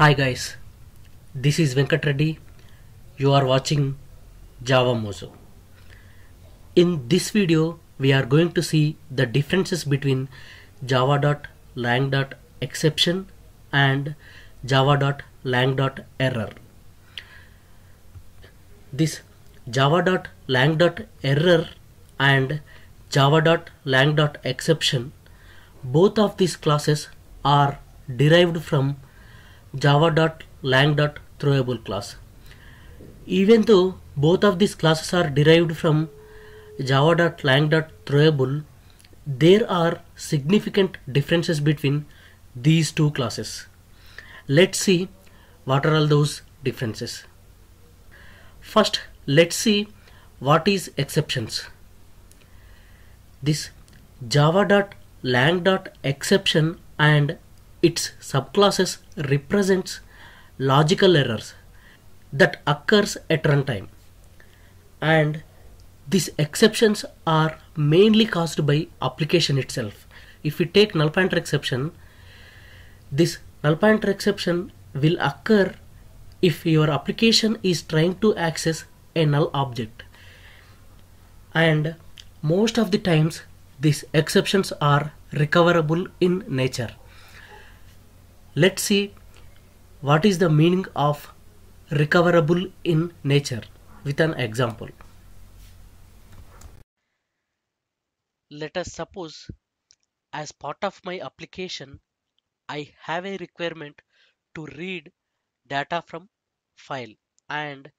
Hi guys, this is Venkat Reddy. You are watching Java Mojo. In this video, we are going to see the differences between java.lang.exception and java.lang.error. This java.lang.error and java.lang.exception both of these classes are derived from java.lang.throwable class. Even though both of these classes are derived from java.lang.throwable, there are significant differences between these two classes. Let's see what are all those differences. First, let's see what is exceptions. This java.lang.exception and its subclasses represents logical errors that occurs at runtime. And these exceptions are mainly caused by application itself. If we take null pointer exception this null pointer exception will occur if your application is trying to access a null object. And most of the times these exceptions are recoverable in nature let's see what is the meaning of recoverable in nature with an example Let us suppose as part of my application, I have a requirement to read data from file and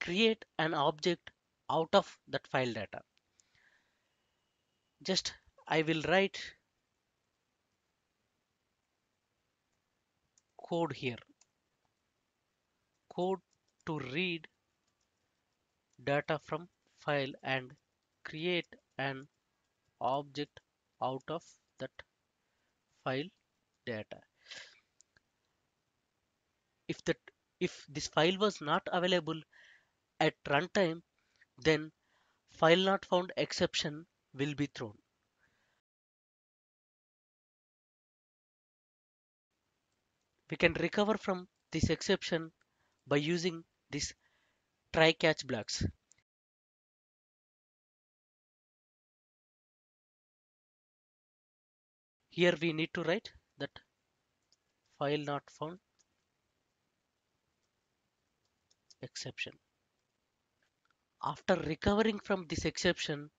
create an object out of that file data. Just I will write code here. Code to read data from file and create an object out of that file data if that if this file was not available at runtime then file not found exception will be thrown we can recover from this exception by using this try catch blocks. Here we need to write that file not found. Exception. After recovering from this exception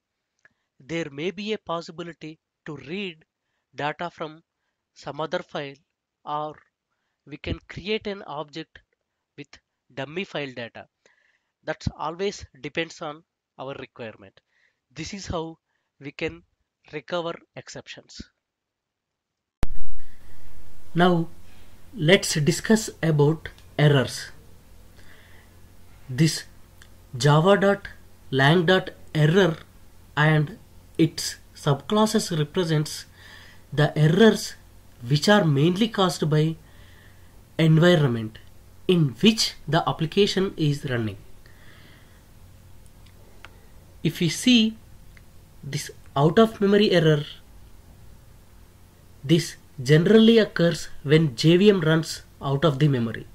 there may be a possibility to read data from some other file or we can create an object with dummy file data. That's always depends on our requirement. This is how we can recover exceptions. Now let's discuss about errors. This java.lang.error and its subclasses represents the errors which are mainly caused by environment in which the application is running. If we see this out of memory error this generally occurs when JVM runs out of the memory.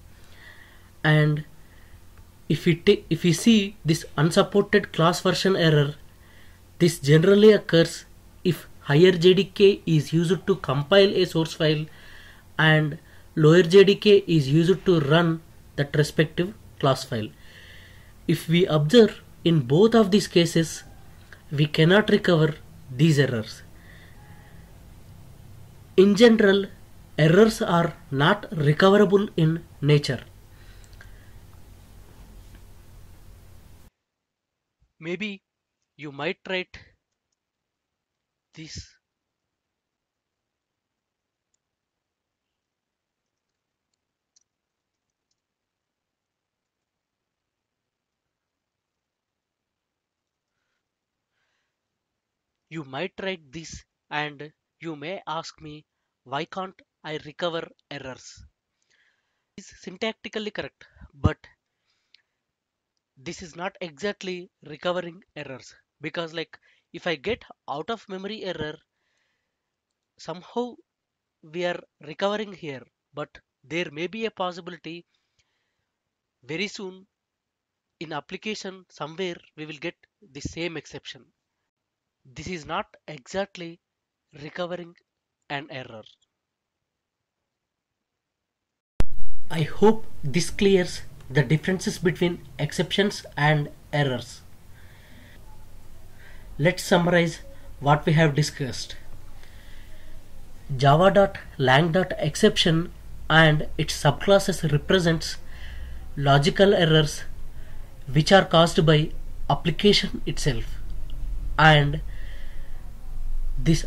And if we if we see this unsupported class version error this generally occurs if higher JDK is used to compile a source file and lower JDK is used to run that respective class file. If we observe in both of these cases we cannot recover these errors. In general errors are not recoverable in nature. Maybe you might write this you might write this and you may ask me why can't I recover errors It is syntactically correct but this is not exactly recovering errors because like if I get out of memory error somehow we are recovering here but there may be a possibility very soon in application somewhere we will get the same exception. This is not exactly recovering an error. I hope this clears the differences between exceptions and errors. Let's summarize what we have discussed. Java.lang.exception and its subclasses represents logical errors which are caused by application itself and these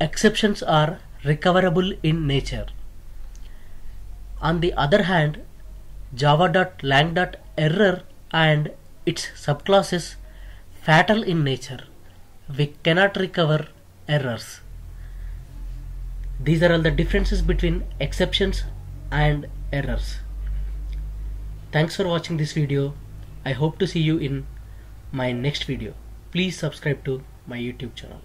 exceptions are recoverable in nature. On the other hand, java.lang.error and its subclasses fatal in nature. We cannot recover errors. These are all the differences between exceptions and errors. Thanks for watching this video. I hope to see you in my next video. Please subscribe to my YouTube channel.